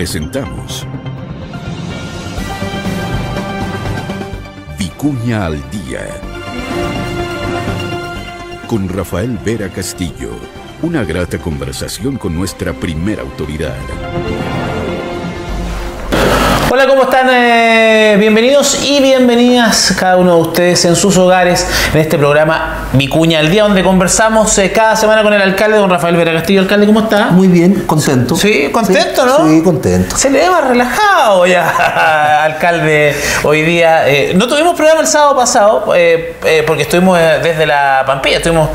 Presentamos Vicuña al Día con Rafael Vera Castillo. Una grata conversación con nuestra primera autoridad. Hola, ¿cómo están? Eh, bienvenidos y bienvenidas cada uno de ustedes en sus hogares en este programa Vicuña al Día, donde conversamos eh, cada semana con el alcalde, don Rafael Vera Castillo. Alcalde, ¿cómo está? Muy bien, contento. Sí, contento, Sí, ¿no? Sí, contento. Se le ve más relajado ya, alcalde, hoy día. Eh, no tuvimos programa el sábado pasado eh, eh, porque estuvimos desde la Pampilla, estuvimos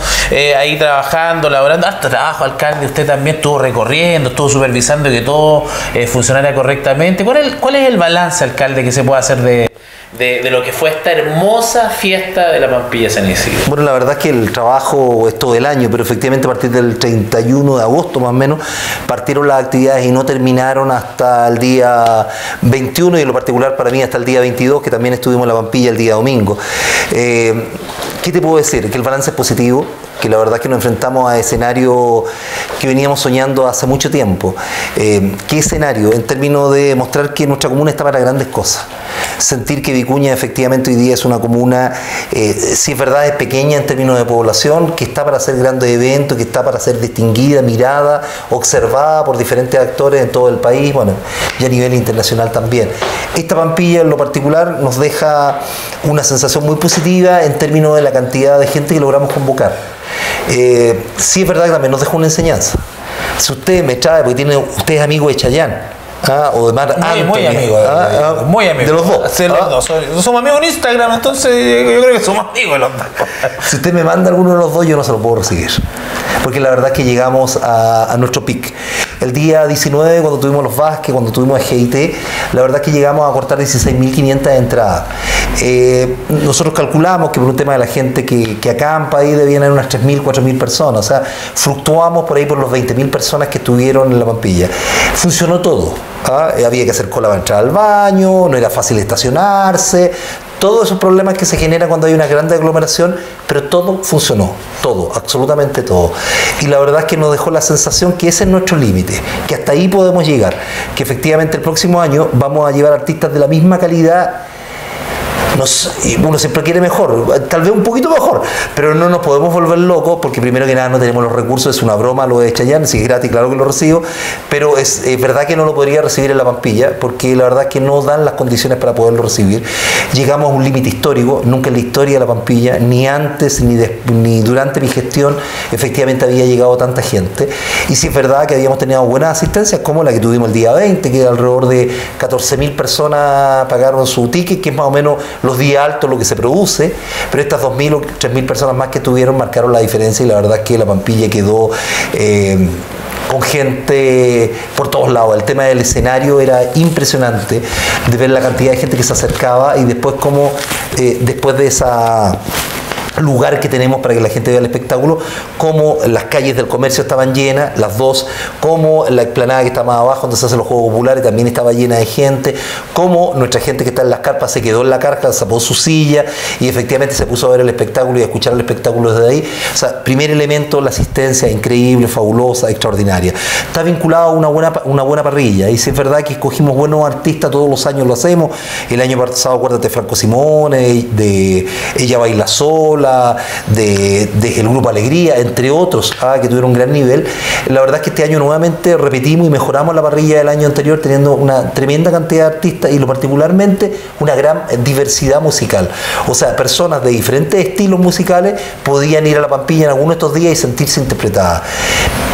ahí trabajando, laborando, hasta trabajo, alcalde. Usted también estuvo recorriendo, estuvo supervisando que todo eh, funcionara correctamente. ¿Cuál es, ¿Cuál es el balance, alcalde, que se puede hacer de, de- de lo que fue esta hermosa fiesta de la Pampilla San Isidro? Bueno, la verdad es que el trabajo es todo el año, pero efectivamente a partir del 31 de agosto más o menos partieron las actividades y no terminaron hasta el día 21 y en lo particular para mí hasta el día 22, que también estuvimos en la Pampilla el día domingo. Eh, ¿Qué te puedo decir? Que el balance es positivo, que la verdad es que nos enfrentamos a escenarios que veníamos soñando hace mucho tiempo. Eh, ¿Qué escenario? En términos de mostrar que nuestra comuna está para grandes cosas. Sentir que Vicuña efectivamente hoy día es una comuna, eh, si es verdad, es pequeña en términos de población, que está para hacer grandes eventos, que está para ser distinguida, mirada, observada por diferentes actores en todo el país, bueno, y a nivel internacional también. Esta Pampilla en lo particular nos deja una sensación muy positiva en términos de la cantidad de gente que logramos convocar. Eh, sí es verdad que también nos deja una enseñanza. Si usted me trae, porque tiene, usted es amigo de Chayán, ¿ah? o de Mar Muy, muy amigo. ¿ah? eh, ¿ah? Muy amigo. De los dos. Sí, los ¿ah? dos. Somos- amigos en Instagram, entonces yo creo que somos amigos de los dos. Si usted me manda alguno de los dos, yo no se lo puedo recibir. Porque la verdad es que llegamos a, a nuestro pic. El día 19, cuando tuvimos los Vázquez, cuando tuvimos GIT, la verdad es que llegamos a cortar 16.500 entradas. Eh, nosotros calculamos que por un tema de la gente que, acampa ahí debían haber unas 3.000, 4.000 personas. O sea, fluctuamos por ahí por los 20.000 personas que estuvieron en la Pampilla. Funcionó todo. ¿ah? Eh, Había que hacer cola para entrar al baño, no era fácil estacionarse, todos esos problemas que se generan cuando hay una gran aglomeración, pero todo funcionó, todo, absolutamente todo. Y la verdad es que nos dejó la sensación que ese es nuestro límite, que hasta ahí podemos llegar, que efectivamente el próximo año vamos a llevar artistas de la misma calidad. Nos- uno siempre quiere mejor, tal vez un poquito mejor, pero no nos podemos volver locos porque primero que nada no tenemos los recursos, es una broma lo de Chayanne, si es gratis, claro que lo recibo, pero es, verdad que no lo podría recibir en la Pampilla porque la verdad es que no dan las condiciones para poderlo recibir. Llegamos a un límite histórico, nunca en la historia de la Pampilla, ni antes ni, ni durante mi gestión, efectivamente había llegado tanta gente. Y sí es verdad que habíamos tenido buenas asistencias como la que tuvimos el día 20, que alrededor de 14.000 personas pagaron su ticket, que es más o menos los días altos lo que se produce, pero estas 2.000 o 3.000 personas más que tuvieron marcaron la diferencia y la verdad es que la Pampilla quedó... eh, con gente por todos lados. El tema del escenario era impresionante de ver la cantidad de gente que se acercaba y después como eh, después de esa lugar que tenemos para que la gente vea el espectáculo, como las calles del comercio estaban llenas, las dos, como la explanada que está más abajo, donde se hacen los Juegos Populares, también estaba llena de gente, como nuestra gente que está en las carpas se quedó en la carpa, sacó su silla y efectivamente se puso a ver el espectáculo y a escuchar el espectáculo desde ahí. O sea, primer elemento, la asistencia increíble, fabulosa, extraordinaria. Está vinculado a una buena, una buena parrilla, y si es verdad que escogimos buenos artistas, todos los años lo hacemos. El año pasado, acuérdate, Franco Simone, de Ella Baila Sola, de, El Grupo Alegría, entre otros, ah, que tuvieron un gran nivel. La verdad es que este año nuevamente repetimos y mejoramos la parrilla del año anterior, teniendo una tremenda cantidad de artistas y lo particularmente una gran diversidad musical. O sea, personas de diferentes estilos musicales podían ir a la Pampilla en alguno de estos días y sentirse interpretadas.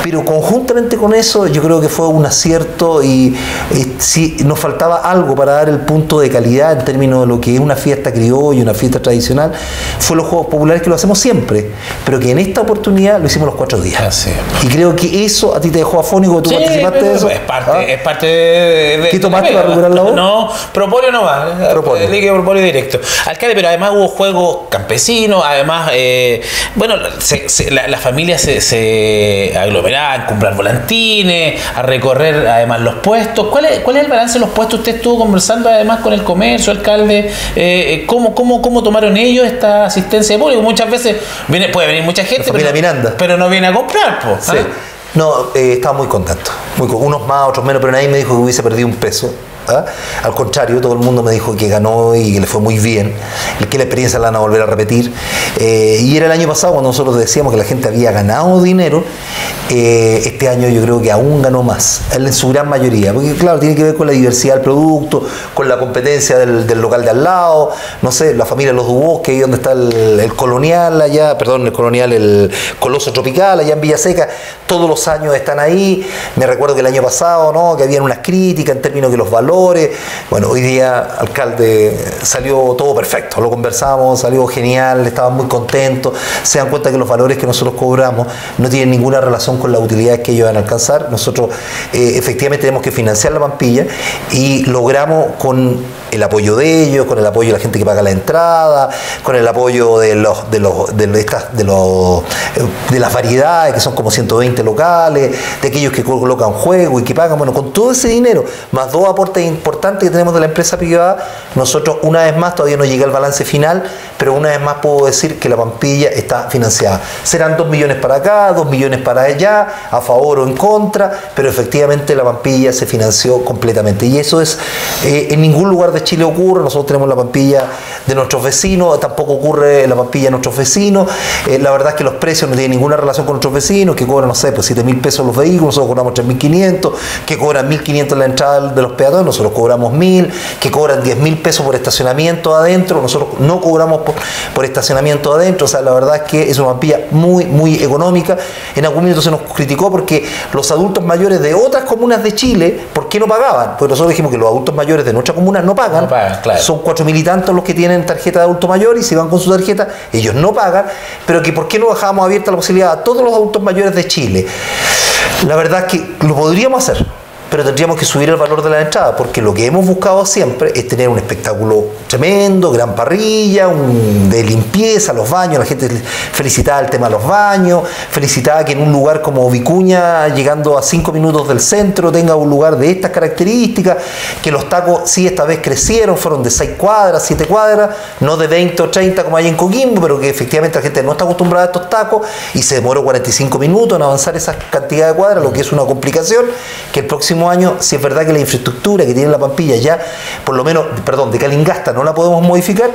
Pero conjuntamente con eso, yo creo que fue un acierto y, y sí, nos faltaba algo para dar el punto de calidad en términos de lo que es una fiesta criolla, una fiesta tradicional. Fue los Juegos Populares que lo hacemos siempre, pero que en esta oportunidad lo hicimos los cuatro días. Así es. Y creo que eso a ti te dejó afónico, tú Sí, participaste de eso. Es parte, ¿Ah? es parte de, de- ¿Qué tomaste para recuperar la voz? No, propóleo no va. Propóleo. Propóleo directo. Alcalde, pero además hubo juegos campesinos, además, eh, bueno, se- se- la, la familia se, se aglomeraba a comprar volantines, a recorrer además los puestos. ¿Cuál es, ¿Cuál es el balance de los puestos? Usted estuvo conversando además con el comercio, alcalde. Eh, ¿cómo, cómo, ¿Cómo tomaron ellos esta asistencia de público? Muchas veces viene, puede venir mucha gente, pero, Miranda. pero no viene a comprar, po, Sí. ¿ah? No, eh, estaba muy contento. Muy, unos más, otros menos, pero nadie me dijo que hubiese perdido un peso. ¿Ah? Al contrario, todo el mundo me dijo que ganó y que le fue muy bien, que la experiencia la van a volver a repetir. Eh, y era el año pasado cuando nosotros decíamos que la gente había ganado dinero. eh, este año yo creo que aún ganó más, en su gran mayoría, porque claro, tiene que ver con la diversidad del producto, con la competencia del, local de al lado, no sé, la familia Los Dubos, que ahí donde está el, el colonial allá, perdón, el colonial, el coloso tropical allá en Villaseca, todos los años están ahí. Me recuerdo que el año pasado, ¿no? Que habían unas críticas en términos de los valores. Bueno, hoy día, alcalde, salió todo perfecto. Lo conversamos, salió genial, estaban muy contentos. Se dan cuenta que los valores que nosotros cobramos no tienen ninguna relación con las utilidades que ellos van a alcanzar. Nosotros eh, efectivamente tenemos que financiar la Pampilla y logramos con el apoyo de ellos, con el apoyo de la gente que paga la entrada, con el apoyo de los de los de, estas de los de las variedades que son como 120 locales, de aquellos que colocan juego y que pagan, bueno, con todo ese dinero, más dos aportes importantes que tenemos de la empresa privada, nosotros una vez más todavía no llega el balance final, pero una vez más puedo decir que la Pampilla está financiada. Serán dos millones para acá, dos millones para allá, a favor o en contra, pero efectivamente la Pampilla se financió completamente. Y eso es, eh, en ningún lugar de Chile ocurre, nosotros tenemos la Pampilla de nuestros vecinos, tampoco ocurre la Pampilla de nuestros vecinos, Eh, la verdad es que los precios no tienen ninguna relación con nuestros vecinos, que cobran, no sé, pues 7 mil pesos los vehículos, nosotros cobramos 3.500, que cobran 1.500 en la entrada de los peatones, nosotros cobramos 1.000, que cobran 10 mil pesos por estacionamiento adentro, nosotros no cobramos por, por estacionamiento adentro, o sea, la verdad es que es una Pampilla muy, muy económica. En algún momento se nos criticó porque los adultos mayores de otras comunas de Chile, ¿por qué no pagaban? Pues nosotros dijimos que los adultos mayores de nuestra comuna no pagan, No pagan, claro. son cuatro mil y tantos los que tienen tarjeta de adulto mayor y si van con su tarjeta, ellos no pagan, pero que por qué no dejábamos abierta la posibilidad a todos los adultos mayores de Chile. La verdad es que lo podríamos hacer, pero tendríamos que subir el valor de la entrada, porque lo que hemos buscado siempre es tener un espectáculo tremendo, gran parrilla, un- de limpieza, los baños, la gente felicitaba el tema de los baños, felicitaba que en un lugar como Vicuña, llegando a cinco minutos del centro, tenga un lugar de estas características, que los tacos sí esta vez crecieron, fueron de 6 cuadras, 7 cuadras, no de 20 o 30 como hay en Coquimbo, pero que efectivamente la gente no está acostumbrada a estos tacos y se demoró 45 minutos en avanzar esa cantidad de cuadras, lo que es una complicación, que el próximo año, si es verdad que la infraestructura que tiene la Pampilla ya, por lo menos, perdón, de Calingasta no la podemos modificar,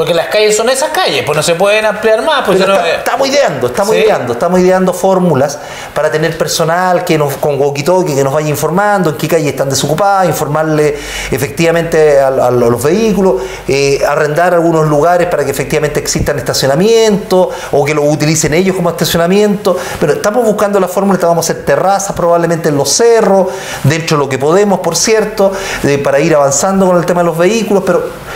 Porque las calles son esas calles, pues no se pueden ampliar más. Pues pero no- está- estamos ideando, estamos Sí. ideando, estamos ideando fórmulas para tener personal que nos, con walkie-talkie que nos vaya informando en qué calles están desocupadas, informarle efectivamente a, a los vehículos, eh, arrendar algunos lugares para que efectivamente existan estacionamientos o que lo utilicen ellos como estacionamiento. Pero estamos buscando la fórmula, vamos a hacer terrazas probablemente en los cerros, dentro de lo que podemos, por cierto, eh, para ir avanzando con el tema de los vehículos, pero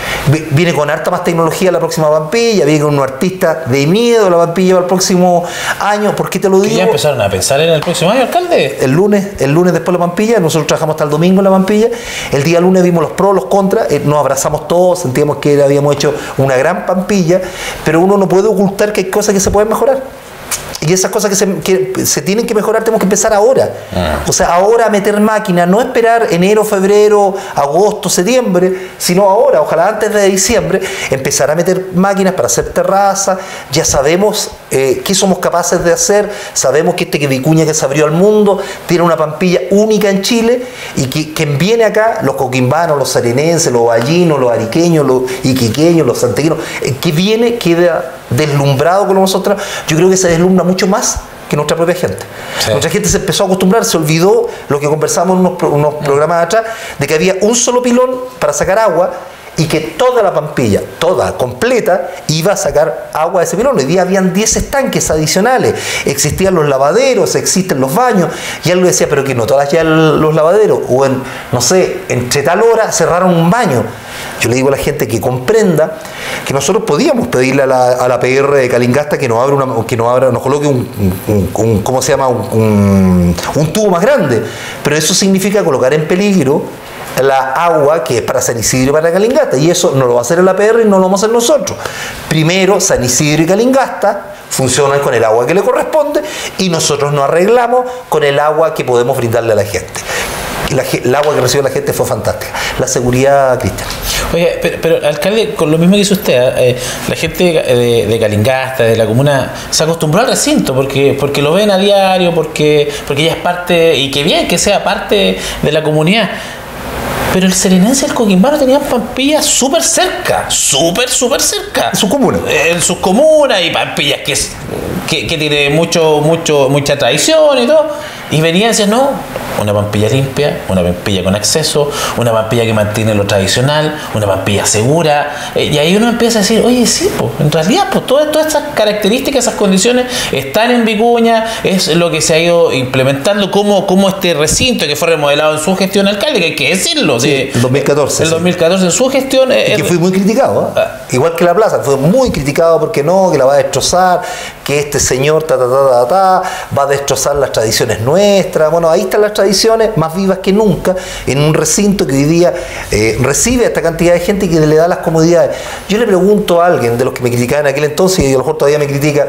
viene con harta más tecnología la próxima Pampilla, viene con un artista de miedo la Pampilla para el próximo año. ¿Por qué te lo ¿Que digo? ya empezaron a pensar en el próximo año, alcalde? El lunes, el lunes después de la Pampilla, nosotros trabajamos hasta el domingo en la Pampilla. El día lunes vimos los pros, los contras, eh, nos abrazamos todos, sentíamos que habíamos hecho una gran Pampilla, pero uno no puede ocultar que hay cosas que se pueden mejorar. Y esas cosas que se, que se tienen que mejorar tenemos que empezar ahora. O sea, ahora meter máquina, no esperar enero, febrero, agosto, septiembre, sino ahora, ojalá antes de diciembre, empezar a meter máquinas para hacer terrazas. Ya sabemos eh, qué somos capaces de hacer, sabemos que este que Vicuña que se abrió al mundo tiene una pampilla única en Chile y que quien viene acá, los coquimbanos, los serenenses, los vallinos, los ariqueños, los iquiqueños, los santeguinos, eh, que viene queda deslumbrado con nosotros, yo creo que se deslumbra mucho más que nuestra propia gente. Sí. Nuestra gente se empezó a acostumbrar, se olvidó lo que conversamos en unos, pro- unos programas atrás, de que había un solo pilón para sacar agua y que toda la pampilla, toda, completa, iba a sacar agua de ese pilón. Hoy día habían 10 estanques adicionales, existían los lavaderos, existen los baños, y algo decía, pero que no todas ya los lavaderos, o en, no sé, entre tal hora cerraron un baño. Yo le digo a la gente que comprenda que nosotros podíamos pedirle a la, a la PR de Calingasta que nos abra una, que nos abra, nos coloque un, ¿cómo se llama? Un, un- un tubo más grande. Pero eso significa colocar en peligro la agua que es para San Isidro y para Calingasta. Y eso no lo va a hacer el APR y no lo vamos a hacer nosotros. Primero, San Isidro y Calingasta funcionan con el agua que le corresponde y nosotros nos arreglamos con el agua que podemos brindarle a la gente. El agua que recibió la gente fue fantástica. La seguridad, Cristian. Oye, pero, alcalde, con lo mismo que hizo usted, eh, la gente de, de, Calingasta, de la comuna, se acostumbró al recinto porque, porque lo ven a diario, porque, porque ya es parte, y que bien que sea parte de la comunidad. Pero el Serenense y el Coquimbano tenían Pampilla súper cerca, súper, súper cerca. En sus comunas. En sus comunas y Pampillas que, es, que, que tiene mucho, mucho, mucha tradición y todo. Y venían y decían, no, una pampilla limpia, una pampilla con acceso, una pampilla que mantiene lo tradicional, una pampilla segura. Eh, y ahí uno empieza a decir, oye, sí, pues, en realidad, pues todas, todas estas características, esas condiciones están en Vicuña, es lo que se ha ido implementando como, como este recinto que fue remodelado en su gestión alcalde, que hay que decirlo. Sí, el 2014. El 2014 en su gestión. Y que fue muy criticado, ¿eh? ah. igual que la plaza, fue muy criticado porque no, que la va a destrozar, que este señor ta, ta, ta, ta, va a destrozar las tradiciones nuestras. Bueno, ahí están las tradiciones más vivas que nunca en un recinto que hoy día eh, recibe esta cantidad de gente y que le da las comodidades. Yo le pregunto a alguien de los que me criticaban en aquel entonces y a lo mejor todavía me critica,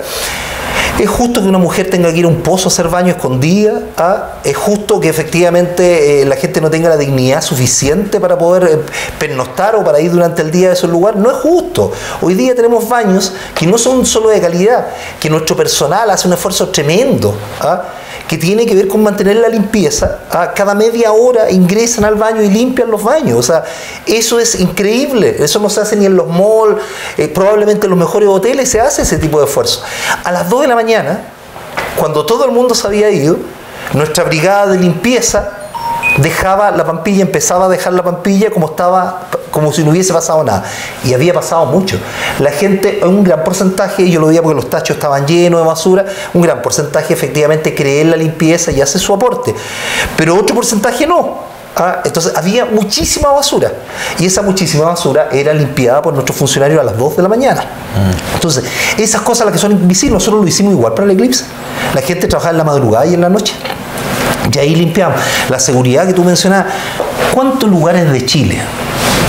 ¿Es justo que una mujer tenga que ir a un pozo a hacer baño escondida? ¿Ah? ¿Es justo que efectivamente eh, la gente no tenga la dignidad suficiente para poder eh, pernoctar o para ir durante el día a ese lugar? No es justo. Hoy día tenemos baños que no son solo de calidad, que nuestro personal hace un esfuerzo tremendo. ¿ah? Que tiene que ver con mantener la limpieza. Cada media hora ingresan al baño y limpian los baños. O sea, eso es increíble. Eso no se hace ni en los malls, eh, probablemente en los mejores hoteles se hace ese tipo de esfuerzo. A las 2 de la mañana, cuando todo el mundo se había ido, nuestra brigada de limpieza dejaba la pampilla, empezaba a dejar la pampilla como estaba, como si no hubiese pasado nada. Y había pasado mucho. La gente, un gran porcentaje, yo lo veía porque los tachos estaban llenos de basura, un gran porcentaje efectivamente cree en la limpieza y hace su aporte. Pero otro porcentaje no. Ah, entonces había muchísima basura y esa muchísima basura era limpiada por nuestros funcionarios a las 2 de la mañana. Mm. Entonces, esas cosas las que son invisibles, nosotros lo hicimos igual para el eclipse. La gente trabajaba en la madrugada y en la noche. Y ahí limpiamos. La seguridad que tú mencionas, ¿cuántos lugares de Chile?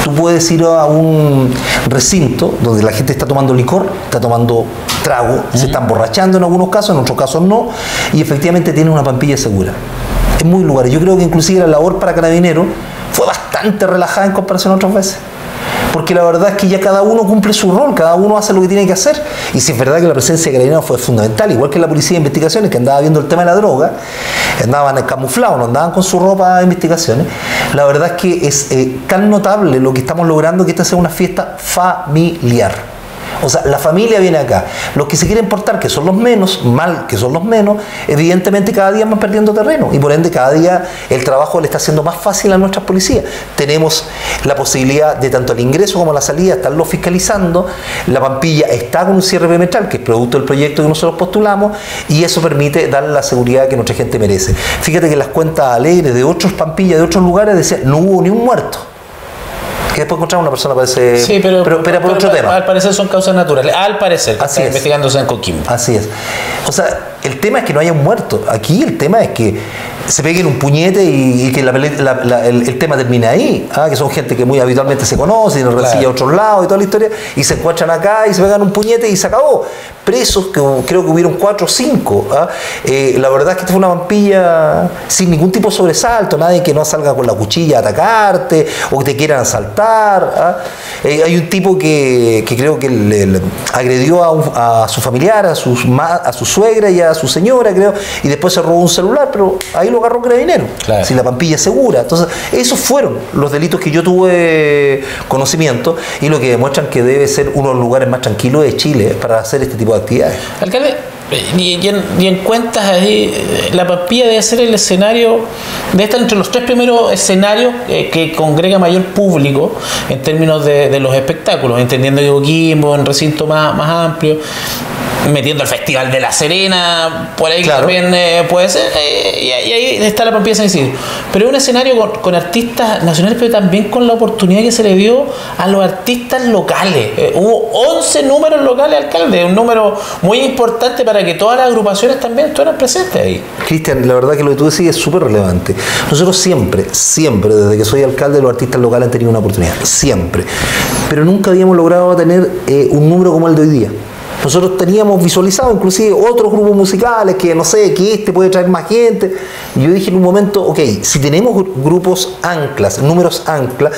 Tú puedes ir a un recinto donde la gente está tomando licor, está tomando trago, se están borrachando en algunos casos, en otros casos no, y efectivamente tiene una pampilla segura. En muy lugares. Yo creo que inclusive la labor para carabineros fue bastante relajada en comparación a otras veces porque la verdad es que ya cada uno cumple su rol, cada uno hace lo que tiene que hacer. Y si es verdad que la presencia de carabineros fue fundamental, igual que la policía de investigaciones que andaba viendo el tema de la droga, andaban camuflados, no andaban con su ropa de investigaciones, la verdad es que es eh, tan notable lo que estamos logrando que esta sea una fiesta familiar. O sea, la familia viene acá. Los que se quieren portar, que son los menos, mal que son los menos, evidentemente cada día van perdiendo terreno y por ende cada día el trabajo le está haciendo más fácil a nuestras policías. Tenemos la posibilidad de tanto el ingreso como la salida estarlo fiscalizando. La Pampilla está con un cierre perimetral, que es producto del proyecto que nosotros postulamos, y eso permite darle la seguridad que nuestra gente merece. Fíjate que las cuentas alegres de otros Pampillas, de otros lugares, decían, no hubo ni un muerto que después encontramos una persona parece sí, pero, pero, por otro tema. Al parecer son causas naturales, al parecer, Así es. investigándose en Coquimbo. Así es. O sea, el tema es que no haya un muerto. Aquí el tema es que se peguen un puñete y, que el, tema termine ahí. ¿ah? Que son gente que muy habitualmente se conoce, y nos recibe a otros lados y toda la historia, y se encuentran acá y se pegan un puñete y se acabó. Presos, que creo que hubieron cuatro o cinco. ¿ah? Eh, la verdad es que esta fue una vampilla sin ningún tipo de sobresalto, nadie que no salga con la cuchilla a atacarte o que te quieran asaltar. ¿ah? Eh, hay un tipo que, creo que le, agredió a, su familiar, a, sus, a su suegra y a su señora, creo, y después se robó un celular, pero ahí lo agarró carabinero. Claro. Si la pampilla es segura. Entonces, esos fueron los delitos que yo tuve conocimiento y lo que demuestran que debe ser uno de los lugares más tranquilos de Chile para hacer este tipo de actividades. Alcalde, y, en, cuentas ahí, la pampilla debe ser el escenario, de estar entre los tres primeros escenarios eh, que congrega mayor público en términos de, los espectáculos, entendiendo que Coquimbo, en recinto más, más amplio metiendo el Festival de la Serena, por ahí también eh, puede ser, eh, y, ahí está la Pampilla San Isidro. Pero es un escenario con, artistas nacionales, pero también con la oportunidad que se le dio a los artistas locales. Eh, hubo 11 números locales, alcalde, un número muy importante para que todas las agrupaciones también estuvieran presentes ahí. Cristian, la verdad que lo que tú decís es súper relevante. Nosotros siempre, siempre, desde que soy alcalde, los artistas locales han tenido una oportunidad, siempre. Pero nunca habíamos logrado tener un número como el de hoy día. Nosotros teníamos visualizado inclusive otros grupos musicales que no sé, que este puede traer más gente. Y yo dije en un momento, ok, si tenemos grupos anclas, números anclas,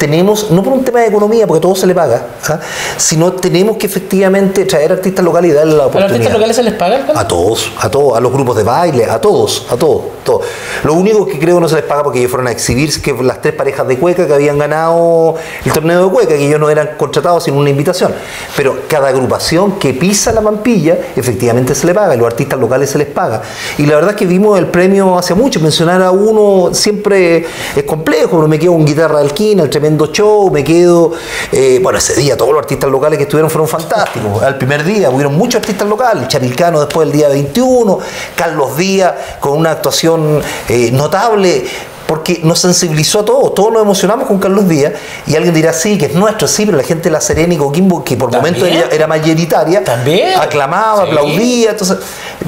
tenemos, no por un tema de economía, porque todo se le paga, ¿ah? sino tenemos que efectivamente traer artistas locales y darle la ¿A los oportunidad. artistas locales se les paga? A todos, a todos, a los grupos de baile, a todos, a todos, todos. Lo único que creo no se les paga porque ellos fueron a exhibirse que las tres parejas de cueca que habían ganado el torneo de cueca, que ellos no eran contratados sin una invitación. Pero cada agrupación que pisa la mampilla, efectivamente se le paga, y los artistas locales se les paga. Y la verdad es que vimos el premio hace mucho, mencionar a uno siempre es complejo, no me quedo un guitarra de alquina, el tremendo show, me quedo, eh, bueno, ese día todos los artistas locales que estuvieron fueron fantásticos. Al primer día hubieron muchos artistas locales, Chapilcano después del día 21, Carlos Díaz con una actuación eh, notable porque nos sensibilizó a todos, todos nos emocionamos con Carlos Díaz y alguien dirá, sí, que es nuestro, sí, pero la gente de La Serena y Coquimbo, que por momentos era, era mayoritaria, ¿También? aclamaba, Sí. aplaudía, entonces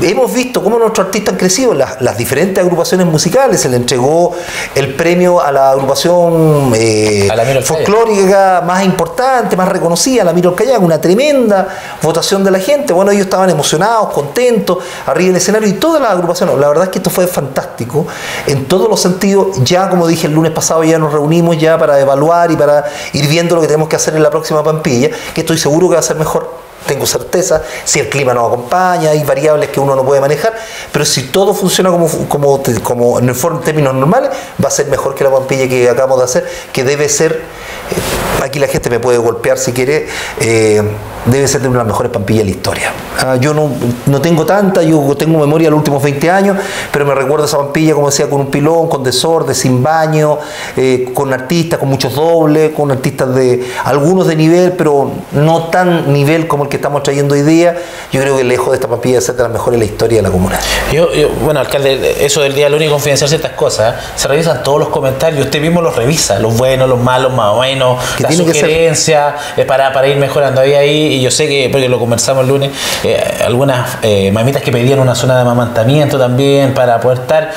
hemos visto cómo nuestros artistas han crecido, las, las diferentes agrupaciones musicales, se le entregó el premio a la agrupación eh, A la folclórica más importante, más reconocida, la Miro Alcayá, una tremenda votación de la gente, bueno, ellos estaban emocionados, contentos, arriba del escenario y todas las agrupaciones, la verdad es que esto fue fantástico en todos los sentidos, ya como dije el lunes pasado ya nos reunimos ya para evaluar y para ir viendo lo que tenemos que hacer en la próxima Pampilla, que estoy seguro que va a ser mejor, tengo certeza, si el clima nos acompaña, hay variables que uno no puede manejar, pero si todo funciona como, como, como en términos normales, va a ser mejor que la Pampilla que acabamos de hacer, que debe ser, eh, aquí la gente me puede golpear si quiere, eh, debe ser de una de las mejores Pampillas de la historia. Ah, yo no, no tengo tanta, yo tengo memoria de los últimos 20 años, pero me recuerdo esa Pampilla, como decía, con un pilón, con desorden, sin baño, eh, con artistas, con muchos dobles, con artistas de algunos de nivel, pero no tan nivel como el que estamos trayendo hoy día. Yo creo que lejos de esta Pampilla ser de las mejores de la historia de la comuna. Yo, yo- bueno, alcalde, eso del día del único confidencial, ciertas cosas, ¿eh? se revisan todos los comentarios, usted mismo los revisa, los buenos, los malos, más o menos, Que las sugerencias eh, para, para ir mejorando. Había ahí, y yo sé que, porque lo conversamos el lunes, eh, algunas eh, mamitas que pedían una zona de amamantamiento también para poder estar.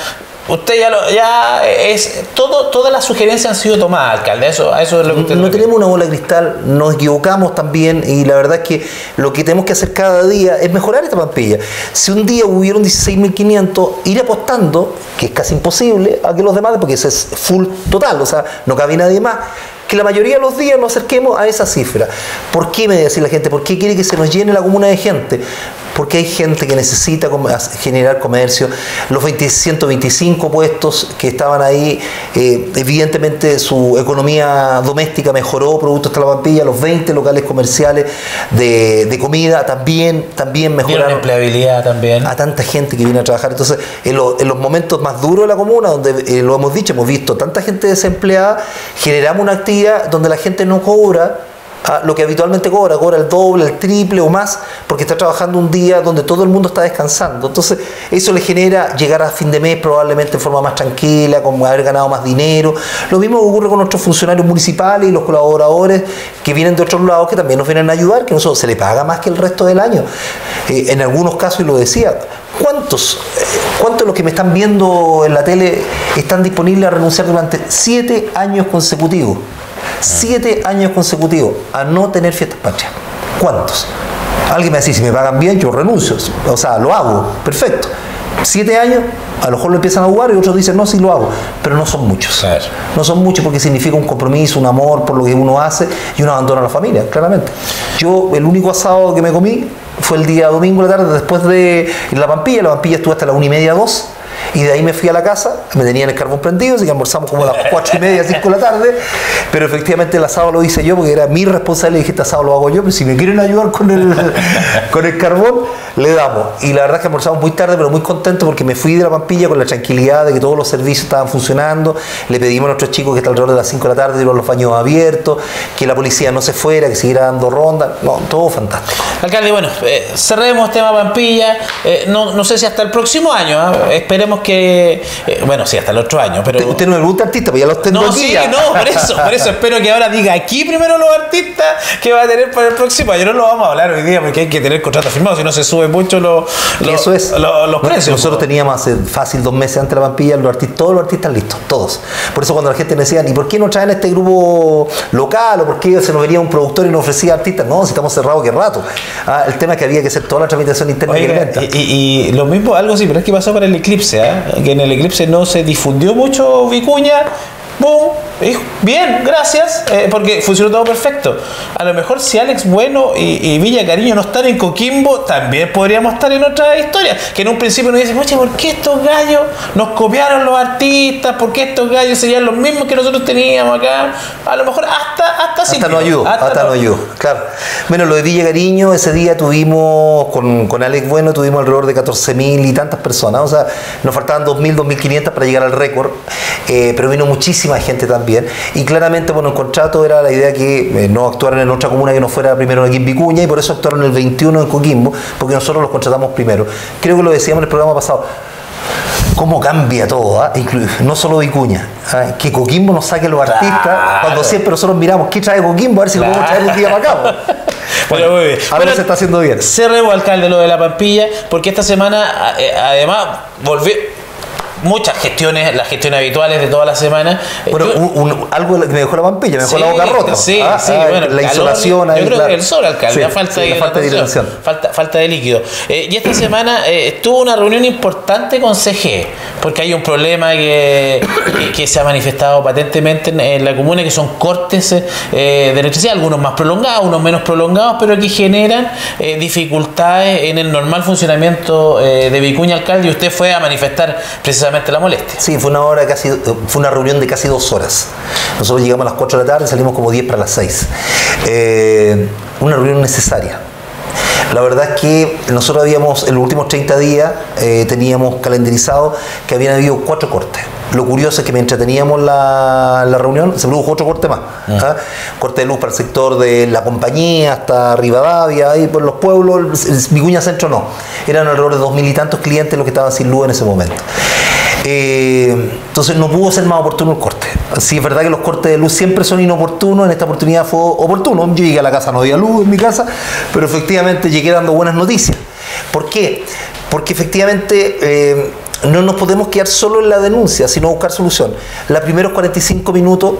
Usted ya, lo, ya es. todo Todas las sugerencias han sido tomadas, alcalde. Eso, a eso es lo que usted No tenemos una bola de cristal, nos equivocamos también y la verdad es que lo que tenemos que hacer cada día es mejorar esta pampilla. Si un día hubieron 16.500, ir apostando, que es casi imposible, a que los demás, porque eso es full total, o sea, no cabe nadie más, que la mayoría de los días nos acerquemos a esa cifra. ¿Por qué me decir la gente? ¿Por qué quiere que se nos llene la comuna de gente? Porque hay gente que necesita generar comercio. Los 20 125 puestos que estaban ahí, eh, evidentemente su economía doméstica mejoró, producto de la Pampilla. Los 20 locales comerciales de, de comida también, también Dieron mejoraron empleabilidad también. a tanta gente que viene a trabajar. Entonces, en, lo- en los momentos más duros de la comuna, donde eh, lo hemos dicho, hemos visto tanta gente desempleada, generamos una actividad donde la gente no cobra ah, lo que habitualmente cobra, cobra el doble, el triple o más, porque está trabajando un día donde todo el mundo está descansando. Entonces, eso le genera llegar a fin de mes probablemente en forma más tranquila, con haber ganado más dinero. Lo mismo ocurre con nuestros funcionarios municipales y los colaboradores que vienen de otros lados que también nos vienen a ayudar, que no se le paga más que el resto del año. Eh, en algunos casos, y lo decía, ¿cuántos, eh, ¿cuántos de los que me están viendo en la tele están disponibles a renunciar durante siete años consecutivos? Siete años consecutivos a no tener fiestas patrias. ¿Cuántos? Alguien me dice, si me pagan bien, yo renuncio. O sea, lo hago. Perfecto. Siete años, a lo mejor lo empiezan a jugar y otros dicen, no, sí lo hago. Pero no son muchos. Claro. No son muchos porque significa un compromiso, un amor por lo que uno hace y un abandono a la familia, claramente. Yo, el único asado que me comí fue el día domingo de la tarde después de la Pampilla. La Pampilla estuve hasta la una y media, dos. Y de ahí me fui a la casa, me tenían el carbón prendido, así que almorzamos como a las cuatro y media, cinco de la tarde. Pero efectivamente el asado lo hice yo porque era mi responsabilidad. Y dije, este asado lo hago yo, pero si me quieren ayudar con el, con el carbón, le damos. Y la verdad es que almorzamos muy tarde, pero muy contento porque me fui de la Pampilla con la tranquilidad de que todos los servicios estaban funcionando. Le pedimos a nuestros chicos que está alrededor de las 5 de la tarde tuvieron los baños abiertos, que la policía no se fuera, que siguiera dando ronda. No, todo fantástico. Alcalde, bueno, eh, cerremos tema Pampilla. Eh, no, no sé si hasta el próximo año. ¿ah? Esperemos tenemos que. eh, bueno, sí, hasta el otro año, pero. Usted, usted no le gusta artista, pues ya los tengo No, aquí. sí, ya. no, por eso, por eso espero que ahora diga aquí primero los artistas que va a tener para el próximo año. No lo vamos a hablar hoy día porque hay que tener contratos firmados, si no se sube mucho los, los, eso es. los- precios. Nosotros teníamos hace fácil dos meses antes de la Pampilla los artistas, todos los artistas listos, todos. Por eso cuando la gente me decía, ¿y por qué no traen este grupo local? ¿O por qué se nos venía un productor y nos ofrecía artistas? No, si estamos cerrados, qué rato. Ah, el tema es que había que hacer toda la tramitación interna Oiga, y- y lo mismo, algo sí, pero es que pasó para el eclipse, que en el eclipse no se difundió mucho Vicuña. Bien, gracias, eh, porque funcionó todo perfecto. A lo mejor si Alex Bueno y, y Villa Cariño no están en Coquimbo, también podríamos estar en otra historia. Que en un principio nos dicen, oye, ¿por qué estos gallos nos copiaron los artistas? ¿Por qué estos gallos serían los mismos que nosotros teníamos acá? A lo mejor hasta hasta, Hasta no tío. ayudó, hasta, no ayudó, claro. Bueno, lo de Villa Cariño, ese día tuvimos, con, con Alex Bueno, tuvimos alrededor de 14.000 y tantas personas, o sea, nos faltaban 2.000, 2.500 para llegar al récord, eh, pero vino muchísima gente también, y claramente, bueno, el contrato era la idea que eh, no actuaran en otra comuna que no fuera primero aquí en Vicuña, y por eso actuaron el 21 en Coquimbo, porque nosotros los contratamos primero. Creo que lo decíamos en el programa pasado, cómo cambia todo, ¿ah? No solo Vicuña, ¿ah? que Coquimbo nos saque los artistas, Claro. cuando siempre nosotros miramos qué trae Coquimbo, a ver si lo podemos traer un día para acá. Pero muy bien. Bueno, se está haciendo bien. Cerremos, alcalde, lo de la Pampilla, porque esta semana, eh, además, volvió muchas gestiones, las gestiones habituales de toda la semana. Eh, Bueno, yo- un- un- algo que me dejó la pampilla, me dejó la boca rota. Sí, Ah, sí, ah, bueno, la calor, insolación ahí, Yo creo que el sol, alcalde, Sí, la falta, de la falta de hidratación, falta, falta de líquido. Eh, y esta semana eh, estuvo una reunión importante con CG, porque hay un problema que, que, que se ha manifestado patentemente en, en la comuna, que son cortes eh, de electricidad, algunos más prolongados, unos menos prolongados, pero que generan eh, dificultades en el normal funcionamiento eh, de Vicuña Alcalde, y usted fue a manifestar precisamente la molestia. Sí, fue una hora casi, fue una reunión de casi dos horas. Nosotros llegamos a las 4 de la tarde y salimos como 10 para las 6. Eh, una reunión necesaria. La verdad es que nosotros habíamos, en los últimos 30 días, eh, teníamos calendarizado que habían habido cuatro cortes. Lo curioso es que mientras teníamos la, la reunión, se produjo otro corte más. ¿ah? Corte de luz para el sector de la compañía, hasta Rivadavia, ahí por los pueblos, el- el Vicuña Centro no. Eran alrededor de dos mil y tantos clientes los que estaban sin luz en ese momento. Eh, entonces no pudo ser más oportuno el corte. Sí, es verdad que los cortes de luz siempre son inoportunos, en esta oportunidad fue oportuno. Yo llegué a la casa, no había luz en mi casa, pero efectivamente llegué dando buenas noticias. ¿Por qué? Porque efectivamente eh, no nos podemos quedar solo en la denuncia, sino buscar solución. Los primeros 45 minutos,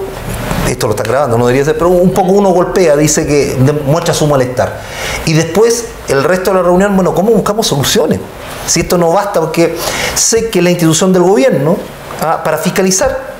esto lo están grabando, no debería ser, pero un poco uno golpea, dice que muestra su malestar. Y después, el resto de la reunión, bueno, ¿cómo buscamos soluciones? Si esto no basta, porque sé que la institución del gobierno, ah, para fiscalizar,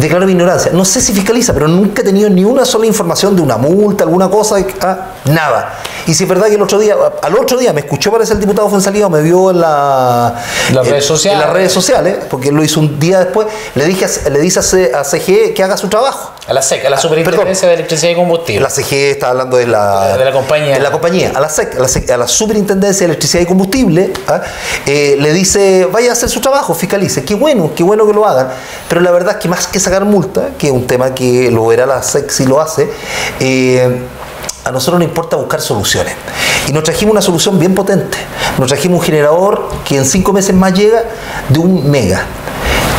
declaro mi ignorancia. No sé si fiscaliza, pero nunca he tenido ni una sola información de una multa, alguna cosa, ah, nada. Y si es verdad que el otro día, al otro día me escuchó parece el diputado Fuenzalido, me vio en, la, Las en- redes sociales. en las redes sociales, porque él lo hizo un día después, le dije le dice a, CGE que haga su trabajo. A la SEC, a la Superintendencia de Electricidad y Combustible. La CGE está hablando de la, De la compañía. de la compañía. A la SEC, a la, SEC, a la Superintendencia de Electricidad y Combustible, ¿ah? Eh, le dice, vaya a hacer su trabajo, fiscalice. Qué bueno, qué bueno que lo hagan. Pero la verdad es que más que sacar multa, que es un tema que lo verá la SEC si lo hace, eh, a nosotros nos importa buscar soluciones. Y nos trajimos una solución bien potente. Nos trajimos un generador que en cinco meses más llega de un mega.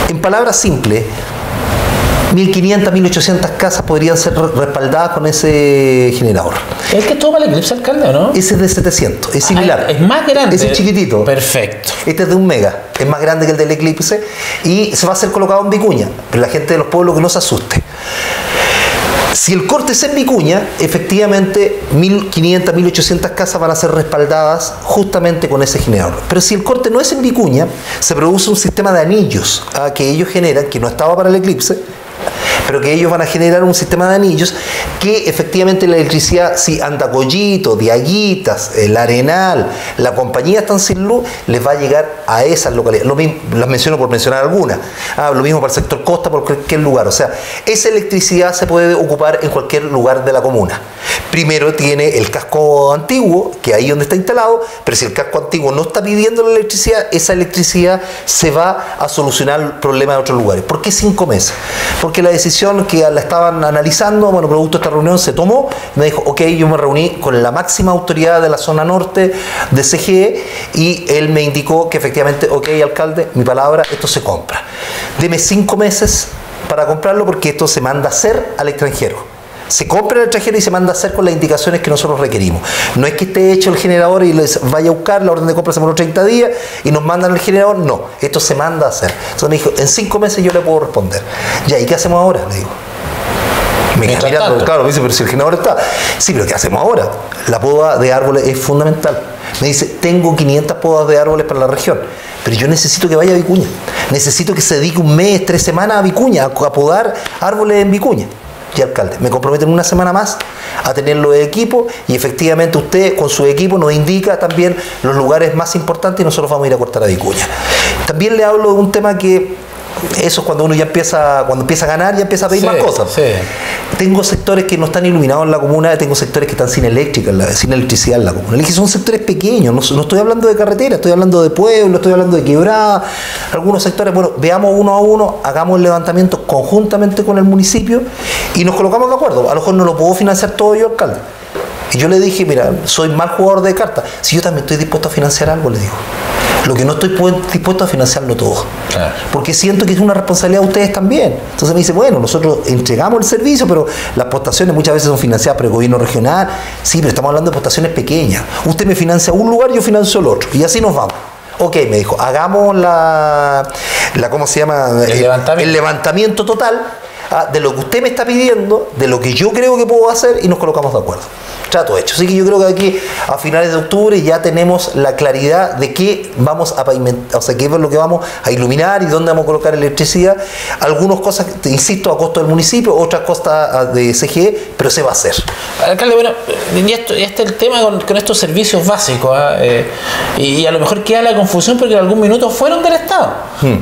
En palabras simples, 1.500, 1.800 casas podrían ser re- respaldadas con ese generador. ¿El que toma el eclipse alcalde o no? Ese es de 700, es similar. Ah, es más grande. Ese es chiquitito. Perfecto. Este es de un mega, es más grande que el del Eclipse y se va a ser colocado en Vicuña. Pero la gente de los pueblos que no se asuste. Si el corte es en Vicuña, efectivamente 1.500, 1.800 casas van a ser respaldadas justamente con ese generador. Pero si el corte no es en Vicuña, se produce un sistema de anillos que ellos generan, que no estaba para el eclipse, pero que ellos van a generar un sistema de anillos que efectivamente la electricidad, si Andacollito, Diaguitas, el Arenal, la compañía están sin luz, les va a llegar a esas localidades. Lo mismo, las menciono por mencionar algunas. Ah, lo mismo para el sector costa, por cualquier lugar. O sea, esa electricidad se puede ocupar en cualquier lugar de la comuna. Primero tiene el casco antiguo, que ahí donde está instalado, pero si el casco antiguo no está pidiendo la electricidad, esa electricidad se va a solucionar el problema de otros lugares. ¿Por qué cinco meses? Porque la decisión que la estaban analizando, bueno, producto de esta reunión se tomó, me dijo, ok, yo me reuní con la máxima autoridad de la zona norte de CGE y él me indicó que efectivamente, ok, alcalde, mi palabra, esto se compra. Deme cinco meses para comprarlo porque esto se manda a hacer al extranjero. Se compra el extranjero y se manda a hacer con las indicaciones que nosotros requerimos. No es que esté hecho el generador y les vaya a buscar la orden de compra hace unos 30 días y nos mandan el generador. No, esto se manda a hacer. Entonces me dijo, en cinco meses yo le puedo responder. Ya, ¿y qué hacemos ahora? Le digo. Me queda mirando, claro, me dice, pero si el generador está. Sí, pero ¿qué hacemos ahora? La poda de árboles es fundamental. Me dice, tengo 500 podas de árboles para la región, pero yo necesito que vaya a Vicuña. Necesito que se dedique un mes, tres semanas a Vicuña, a podar árboles en Vicuña. Y alcalde, me comprometo en una semana más a tenerlo de equipo y efectivamente usted con su equipo nos indica también los lugares más importantes y nosotros vamos a ir a cortar a Vicuña. También le hablo de un tema que eso es cuando uno ya empieza, cuando empieza a ganar, ya empieza a pedir Sí, más cosas. sí. Tengo sectores que no están iluminados en la comuna, tengo sectores que están sin eléctrica, en la- sin electricidad en la comuna. Que son sectores pequeños, no, no estoy hablando de carretera, estoy hablando de pueblo, estoy hablando de quebrada, algunos sectores, bueno, veamos uno a uno, hagamos el levantamiento conjuntamente con el municipio y nos colocamos de acuerdo. A lo mejor no lo puedo financiar todo yo, alcalde. Y yo le dije, mira, soy mal jugador de cartas. Si yo también estoy dispuesto a financiar algo, le digo. Lo que no estoy pu- dispuesto a financiarlo todo. Claro. Porque siento que es una responsabilidad de ustedes también. Entonces me dice, bueno, nosotros entregamos el servicio, pero las postaciones muchas veces son financiadas por el gobierno regional. Sí, pero estamos hablando de postaciones pequeñas. Usted me financia un lugar, yo financio el otro. Y así nos vamos. Ok, me dijo, hagamos la, la ¿cómo se llama? El levantamiento. el levantamiento total ah, de lo que usted me está pidiendo, de lo que yo creo que puedo hacer y nos colocamos de acuerdo. Trato hecho. Así que yo creo que aquí a finales de octubre ya tenemos la claridad de qué vamos a pavimentar, o sea, qué es lo que vamos a iluminar y dónde vamos a colocar electricidad. Algunas cosas, te insisto, a costo del municipio, otras costas ah, de CGE, pero se va a hacer. Alcalde, bueno, y esto, y este es el tema con, con estos servicios básicos, ¿ah? Eh, y, y a lo mejor queda la confusión porque en algún minuto fueron del Estado.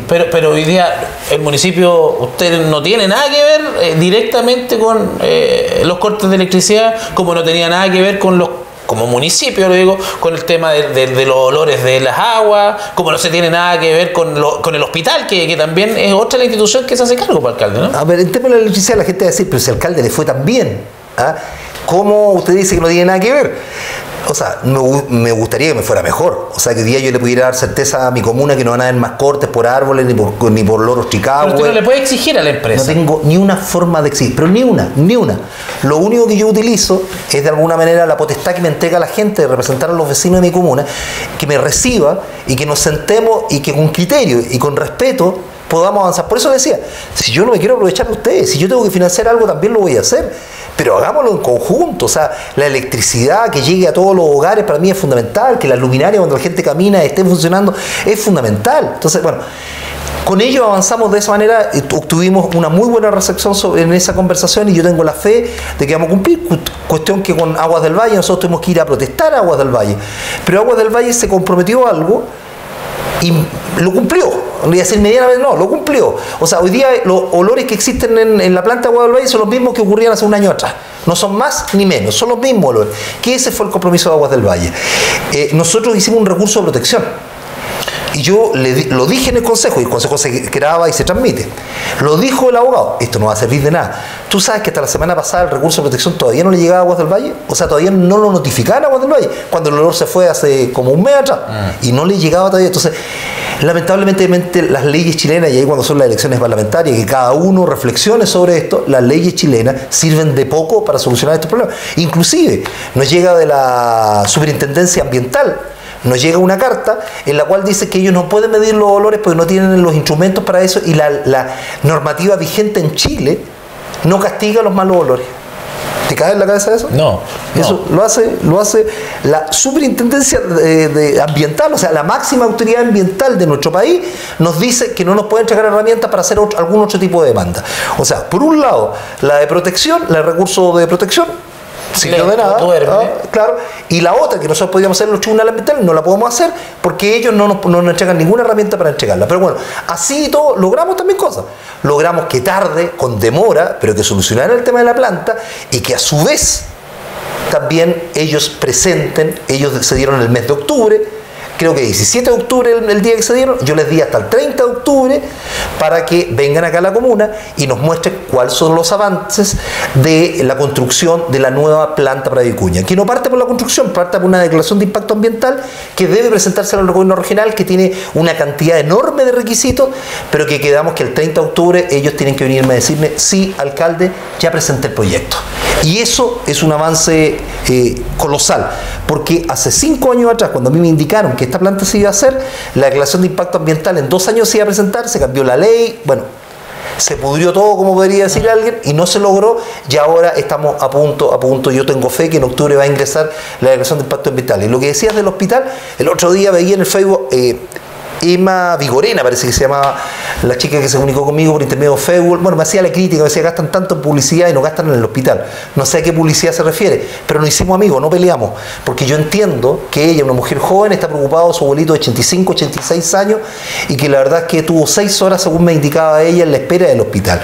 Pero, pero hoy día el municipio, usted no tiene nada que ver eh, directamente con eh, los cortes de electricidad, como no tenía nada que ver con los como municipio, lo digo, con el tema de, los olores de las aguas, como no se tiene nada que ver con, con el hospital, que, que también es otra la institución que se hace cargo para el alcalde, ¿no? A ver, en tema de la electricidad, la gente va a decir, pero si al alcalde le fue tan bien, ¿ah? ¿cómo usted dice que no tiene nada que ver? O sea, me, me gustaría que me fuera mejor. O sea, que hoy día yo le pudiera dar certeza a mi comuna que no van a haber más cortes por árboles ni por, ni por loros Pero chicago. usted no le puede exigir a la No empresa. tengo ni una forma de exigir, pero ni una, ni una. Lo único que yo utilizo es de alguna manera la potestad que me entrega la gente de representar a los vecinos de mi comuna, que me reciba y que nos sentemos y que con criterio y con respeto podamos avanzar. Por eso decía, si yo no me quiero aprovechar de ustedes, si yo tengo que financiar algo también lo voy a hacer. Pero hagámoslo en conjunto, o sea, la electricidad que llegue a todos los hogares para mí es fundamental, que las luminarias cuando la gente camina estén funcionando es fundamental. Entonces, bueno, con ello avanzamos de esa manera, obtuvimos una muy buena recepción en esa conversación y yo tengo la fe de que vamos a cumplir. Cu- Cuestión que con Aguas del Valle nosotros tuvimos que ir a protestar a Aguas del Valle, pero Aguas del Valle se comprometió a algo y lo cumplió. Voy a decir medianamente, no, lo cumplió. O sea, hoy día los olores que existen en, en la planta de Agua del Valle son los mismos que ocurrían hace un año atrás. No son más ni menos, son los mismos olores. Que ese fue el compromiso de Aguas del Valle. Eh, nosotros hicimos un recurso de protección. Y yo le lo dije en el consejo, y el consejo se graba y se transmite. Lo dijo el abogado, esto no va a servir de nada. Tú sabes que hasta la semana pasada el recurso de protección todavía no le llegaba a Aguas del Valle, o sea, todavía no lo notificaban a Aguas del Valle, cuando el olor se fue hace como un mes atrás, y no le llegaba todavía. Entonces, lamentablemente las leyes chilenas, y ahí cuando son las elecciones parlamentarias, que cada uno reflexione sobre esto, las leyes chilenas sirven de poco para solucionar estos problemas. Inclusive, nos llega de la superintendencia ambiental nos llega una carta en la cual dice que ellos no pueden medir los olores porque no tienen los instrumentos para eso y la, la normativa vigente en Chile no castiga los malos olores. ¿Te cae en la cabeza eso? No, no. Eso lo hace, lo hace la superintendencia de, de ambiental, o sea, la máxima autoridad ambiental de nuestro país nos dice que no nos puede entregar herramientas para hacer otro- algún otro tipo de demanda. O sea, por un lado, la de protección, la de recurso de protección, sin de nada, duerme. ah, claro, y la otra que nosotros podríamos hacer en los tribunales ambientales, no la podemos hacer porque ellos no nos, no nos entregan ninguna herramienta para entregarla. Pero bueno, así y todo, logramos también cosas. Logramos que tarde, con demora, pero que solucionaran el tema de la planta y que a su vez también ellos presenten, ellos se dieron el mes de octubre, creo que 17 de octubre el, día que se dieron, yo les di hasta el 30 de octubre para que vengan acá a la comuna y nos muestren cuáles son los avances de la construcción de la nueva planta para Vicuña, que no parte por la construcción, parte por una declaración de impacto ambiental que debe presentarse al gobierno regional, que tiene una cantidad enorme de requisitos, pero que quedamos que el 30 de octubre ellos tienen que venirme a decirme, sí, alcalde, ya presenté el proyecto. Y eso es un avance eh, colosal, porque hace cinco años atrás, cuando a mí me indicaron que esta planta se iba a hacer, la declaración de impacto ambiental en dos años se iba a presentar, se cambió la ley, bueno, se pudrió todo, como podría decir alguien, y no se logró, y ahora estamos a punto, a punto, yo tengo fe que en octubre va a ingresar la declaración de impacto ambiental. Y lo que decías del hospital, el otro día veía en el Facebook... Eh, Emma Vigorena, parece que se llamaba la chica que se comunicó conmigo por intermedio Facebook. Bueno, me hacía la crítica, me decía, gastan tanto en publicidad y no gastan en el hospital. No sé a qué publicidad se refiere, pero nos hicimos amigos, no peleamos. Porque yo entiendo que ella, una mujer joven, está preocupada de su abuelito de 85, 86 años y que la verdad es que tuvo seis horas, según me indicaba ella, en la espera del hospital.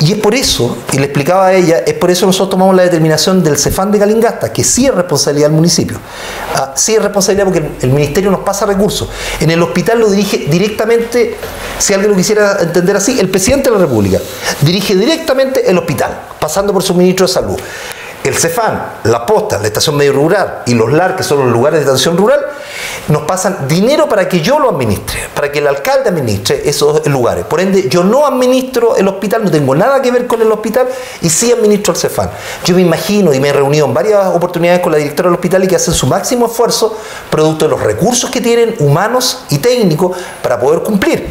Y es por eso, y le explicaba a ella, es por eso nosotros tomamos la determinación del CEFAN de Calingasta, que sí es responsabilidad del municipio. Ah, sí es responsabilidad porque el ministerio nos pasa recursos. En el hospital lo dirige directamente, si alguien lo quisiera entender así, el presidente de la República. Dirige directamente el hospital, pasando por su ministro de Salud. El CEFAN, la posta, la estación medio rural y los LAR, que son los lugares de atención rural, nos pasan dinero para que yo lo administre, para que el alcalde administre esos lugares. Por ende, yo no administro el hospital, no tengo nada que ver con el hospital y sí administro el CEFAN. Yo me imagino y me he reunido en varias oportunidades con la directora del hospital y que hacen su máximo esfuerzo, producto de los recursos que tienen humanos y técnicos para poder cumplir.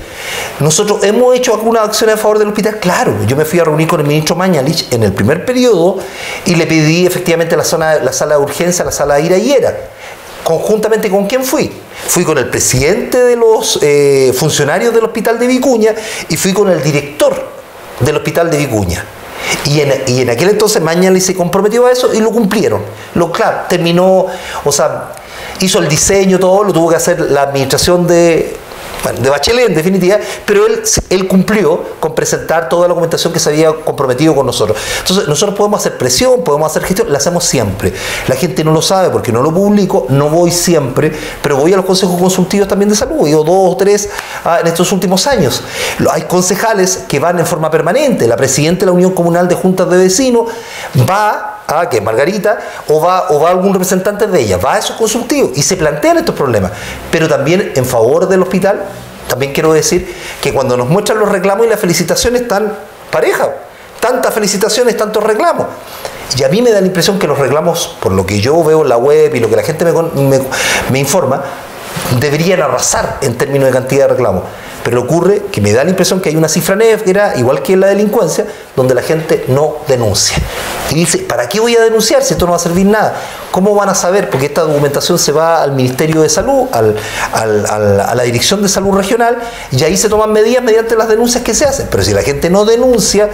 Nosotros hemos hecho algunas acciones a favor del hospital, claro. Yo me fui a reunir con el ministro Mañalich en el primer periodo y le pedí efectivamente la, zona, la sala de urgencia, la sala de ira y era conjuntamente con quién fui. Fui con el presidente de los eh, funcionarios del hospital de Vicuña y fui con el director del hospital de Vicuña. Y en, y en aquel entonces Mañalich se comprometió a eso y lo cumplieron. Lo, claro, terminó, o sea, hizo el diseño, todo, lo tuvo que hacer la administración de bueno, de Bachelet en definitiva, pero él, cumplió con presentar toda la documentación que se había comprometido con nosotros. Entonces, nosotros podemos hacer presión, podemos hacer gestión, la hacemos siempre. La gente no lo sabe porque no lo publico, no voy siempre, pero voy a los consejos consultivos también de salud, he ido dos o tres ah, en estos últimos años. Hay concejales que van en forma permanente, la presidenta de la Unión Comunal de Juntas de Vecinos va a, que es Margarita, o va, o va algún representante de ella, va a esos consultivos y se plantean estos problemas, pero también en favor del hospital también quiero decir que cuando nos muestran los reclamos y las felicitaciones están pareja. Tantas felicitaciones, tantos reclamos. Y a mí me da la impresión que los reclamos, por lo que yo veo en la web y lo que la gente me, me informa, deberían arrasar en términos de cantidad de reclamos. Pero ocurre que me da la impresión que hay una cifra negra, igual que en la delincuencia, donde la gente no denuncia. Y dice, ¿para qué voy a denunciar si esto no va a servir nada? ¿Cómo van a saber? Porque esta documentación se va al Ministerio de Salud, al, al, al, a la Dirección de Salud Regional, y ahí se toman medidas mediante las denuncias que se hacen. Pero si la gente no denuncia,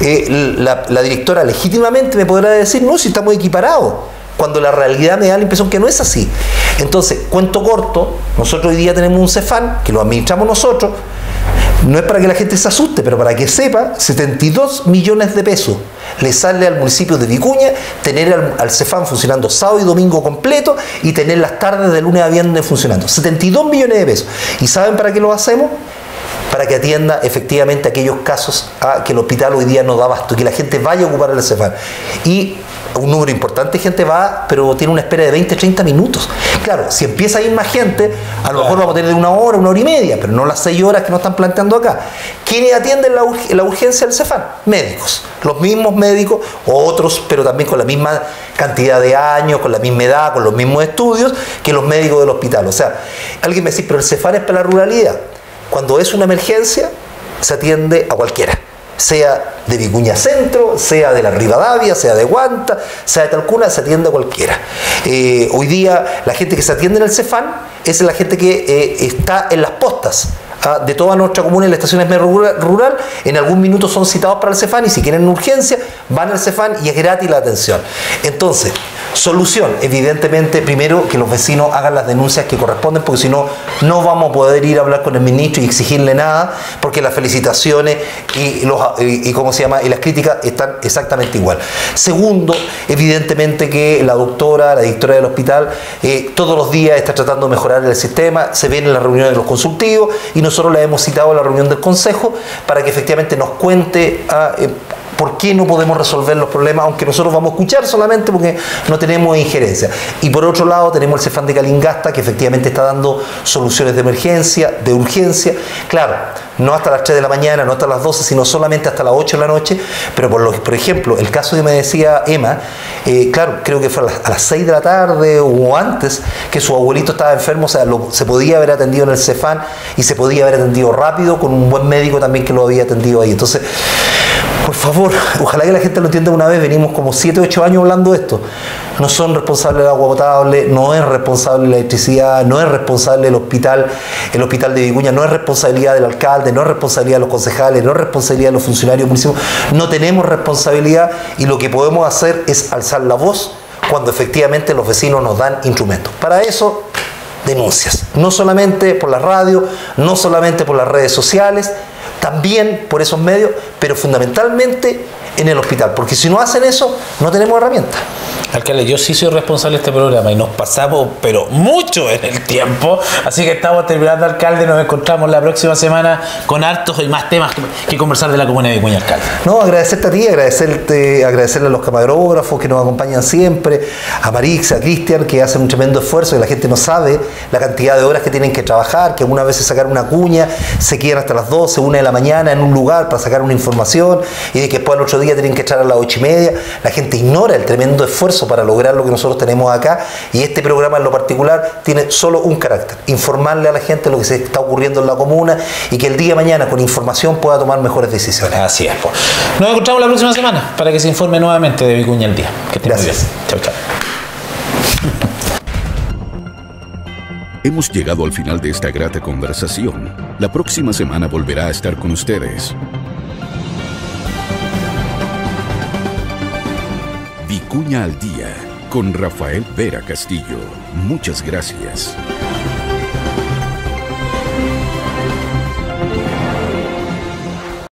eh, la, la directora legítimamente me podrá decir, no, si estamos equiparados cuando la realidad me da la impresión que no es así. Entonces, cuento corto, nosotros hoy día tenemos un CEFAN, que lo administramos nosotros, no es para que la gente se asuste, pero para que sepa, 72 millones de pesos le sale al municipio de Vicuña tener al, al, CEFAN funcionando sábado y domingo completo y tener las tardes de lunes a viernes funcionando. 72 millones de pesos. ¿Y saben para qué lo hacemos? para que atienda efectivamente aquellos casos a que el hospital hoy día no da abasto, que la gente vaya a ocupar el CEFAN. Y un número importante de gente va, pero tiene una espera de 20, 30 minutos. Claro, si empieza a ir más gente, a lo mejor vamos a tener una hora, una hora y media, pero no las seis horas que nos están planteando acá. ¿Quiénes atienden la, urg la urgencia del CEFAN? Médicos. Los mismos médicos, otros, pero también con la misma cantidad de años, con la misma edad, con los mismos estudios que los médicos del hospital. O sea, alguien me dice, pero el CEFAN es para la ruralidad. Cuando es una emergencia, se atiende a cualquiera sea de Vicuña Centro, sea de la Rivadavia, sea de Guanta, sea de Talcuna, se atiende a cualquiera. Eh, hoy día la gente que se atiende en el CEFAN es la gente que eh, está en las postas. ¿ah? de toda nuestra comuna en las estaciones rural, rural, en algún minuto son citados para el CEFAN y si quieren urgencia, van al CEFAN y es gratis la atención. Entonces, Solución, evidentemente, primero que los vecinos hagan las denuncias que corresponden, porque si no, no vamos a poder ir a hablar con el ministro y exigirle nada, porque las felicitaciones y, los, y, ¿cómo se llama? y las críticas están exactamente igual. Segundo, evidentemente que la doctora, la directora del hospital, eh, todos los días está tratando de mejorar el sistema, se ven en las reuniones de los consultivos y nosotros la hemos citado a la reunión del Consejo para que efectivamente nos cuente a, eh, ¿Por qué no podemos resolver los problemas? Aunque nosotros vamos a escuchar solamente porque no tenemos injerencia. Y por otro lado tenemos el Cefán de Calingasta que efectivamente está dando soluciones de emergencia, de urgencia. Claro, no hasta las 3 de la mañana, no hasta las 12, sino solamente hasta las 8 de la noche. Pero por, lo, por ejemplo, el caso que me decía Emma, eh, claro, creo que fue a las, 6 de la tarde o antes que su abuelito estaba enfermo, o sea, se podía haber atendido en el Cefán y se podía haber atendido rápido con un buen médico también que lo había atendido ahí. Entonces, por favor, ojalá que la gente lo entienda una vez, venimos como 7, 8 años hablando de esto. No son responsables del agua potable, no es responsable la electricidad, no es responsable el hospital, el hospital de Vicuña, no es responsabilidad del alcalde, no es responsabilidad de los concejales, no es responsabilidad de los funcionarios municipales, no tenemos responsabilidad y lo que podemos hacer es alzar la voz cuando efectivamente los vecinos nos dan instrumentos. Para eso, denuncias, no solamente por la radio, no solamente por las redes sociales, también por esos medios, pero fundamentalmente en el hospital, porque si no hacen eso, no tenemos herramientas. Alcalde, yo sí soy responsable de este programa y nos pasamos, pero mucho en el tiempo. Así que estamos terminando, alcalde. Nos encontramos la próxima semana con hartos y más temas que, conversar de la Comuna de Vicuña, alcalde. No, agradecerte a ti, agradecerte, agradecerle a los camarógrafos que nos acompañan siempre, a Marix, a Cristian, que hacen un tremendo esfuerzo y la gente no sabe la cantidad de horas que tienen que trabajar, que una vez se sacar una cuña, se quedan hasta las 12, una de la mañana en un lugar para sacar una información y de que después al otro día tienen que echar a las 8 y media. La gente ignora el tremendo esfuerzo para lograr lo que nosotros tenemos acá y este programa en lo particular tiene solo un carácter, informarle a la gente lo que se está ocurriendo en la comuna y que el día de mañana con información pueda tomar mejores decisiones. Así es. Pues. Nos encontramos la próxima semana para que se informe nuevamente de Vicuña el día. Que Gracias. Chao, chao. Hemos llegado al final de esta grata conversación. La próxima semana volverá a estar con ustedes. Vicuña al Día con Rafael Vera Castillo. Muchas gracias.